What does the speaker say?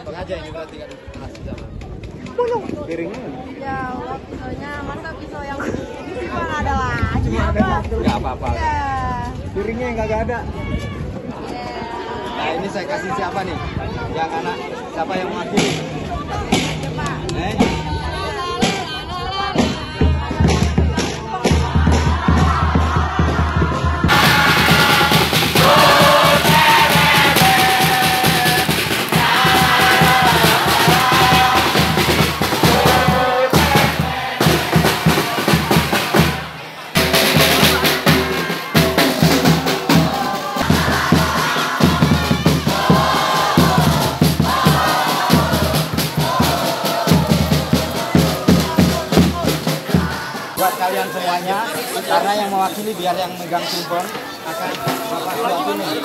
potong aja ini berarti kan? Masih zaman piringnya Ya Allah pisaunya masa pisau yang ini sih bang ada lagi Cuma ada apa? satu. Nggak apa-apa. Ya. piringnya yang kagak ada Ya. Nah ini saya kasih siapa nih? Yang anak siapa yang mewakili? Buat kalian semuanya karena yang mewakili biar yang megang simpon akan bapak nih.